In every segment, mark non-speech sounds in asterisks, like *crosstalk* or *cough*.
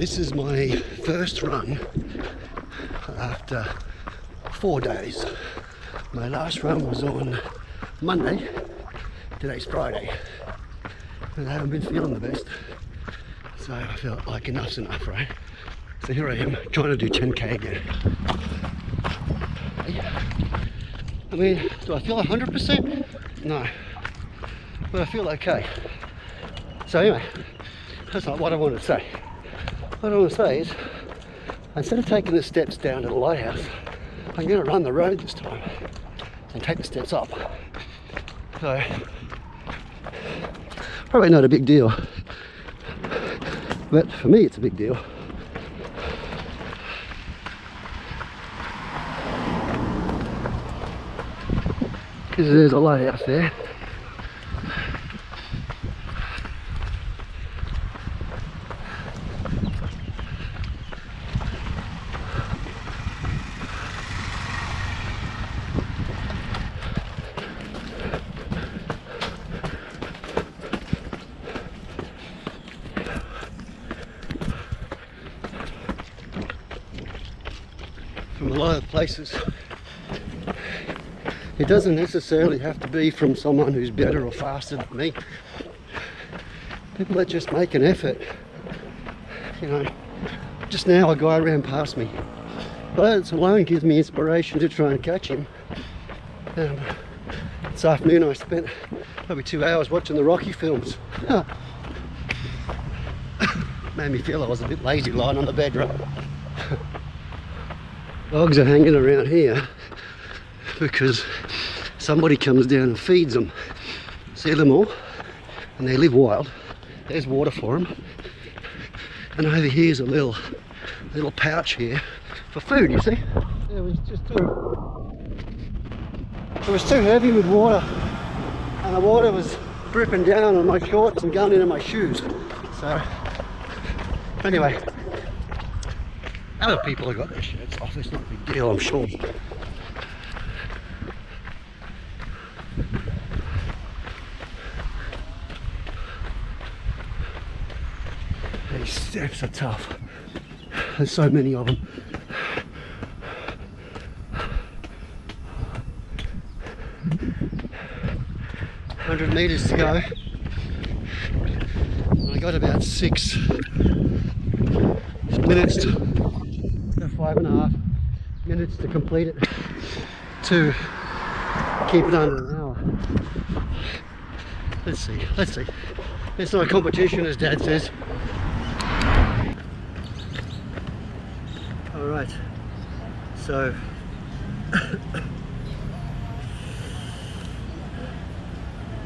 This is my first run after four days. My last run was on Monday. Today's Friday. And I haven't been feeling the best. So I felt like enough's enough, right? So here I am trying to do 10k again. I mean, do I feel 100%? No. But I feel okay. So anyway, that's not what I wanted to say. What I want to say is, instead of taking the steps down to the lighthouse, I'm going to run the road this time and take the steps up. So, probably not a big deal. But for me, it's a big deal. Because there's a lighthouse there. From a lot of places. It doesn't necessarily have to be from someone who's better or faster than me. People that just make an effort. You know, just now a guy ran past me. But it alone gives me inspiration to try and catch him. Um, this afternoon I spent probably two hours watching the Rocky films. *laughs* Made me feel I was a bit lazy lying on the bed, right? *laughs* Dogs are hanging around here because somebody comes down and feeds them. See them all? And they live wild. There's water for them. And over here's a little little pouch here for food, you see? It was just too it was too heavy with water and the water was dripping down on my shorts and going into my shoes. So anyway, other people have got their shirts off, it's not a big deal I'm sure. These steps are tough. There's so many of them. Hundred meters to go. I got about six minutes five and a half minutes to complete it to keep it under an hour. Let's see, let's see. It's not a competition as dad says. Alright, so *coughs*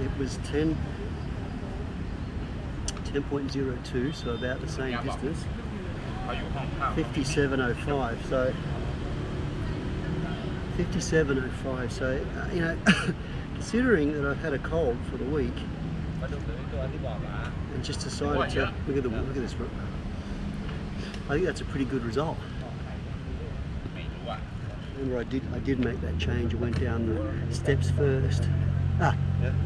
it was 10 10.02 so about the same distance 5705 so 5705 so uh, you know *coughs* considering that I've had a cold for the week and just decided to look at the look at this I think that's a pretty good result. Remember I did I did make that change I went down the steps first ah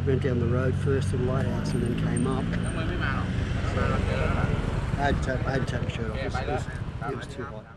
went down the road first to the lighthouse and then came up. so I had to, I had to take my shirt off. It was, it was too hot.